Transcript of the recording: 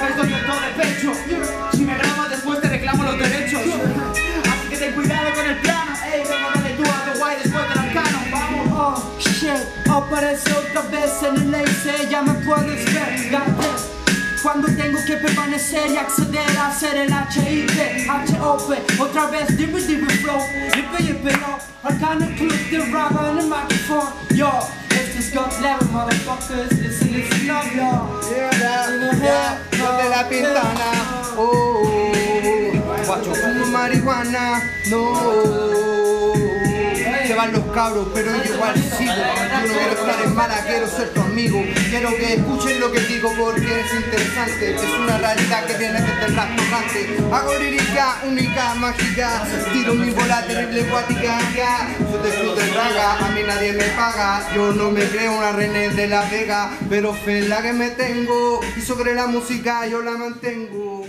sabes dónde pecho Si me grabas después te reclamo los derechos. Así que ten cuidado con el plano. Ey, venga, dale tú a The Guay después del arcano. Vamos, oh, shit. Aparece otra vez en el lace Ya me puedes ver, cuando tengo que permanecer y acceder a ser el HIP, HOP, otra vez dime dime flow, yipe yipe yo, arcano club de rap en el microphone, yo, este this is God level motherfuckers, listen listen up yo. Pintana. Oh, guacho, fumo marihuana. No. Se van los cabros, pero yo igual sigo. Yo no quiero estar en mala, quiero ser tu amigo. Que escuchen lo que digo porque es interesante. Es una realidad que viene desde el restaurante. Hago lírica, única, mágica. Tiro mi bola terrible, cuática. Ya, yo te el raga, a mí nadie me paga. Yo no me creo una René de la Vega, pero fe la que me tengo. Y sobre la música yo la mantengo.